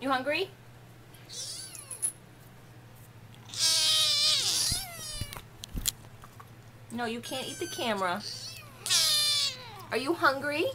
You hungry? No, you can't eat the camera. Are you hungry?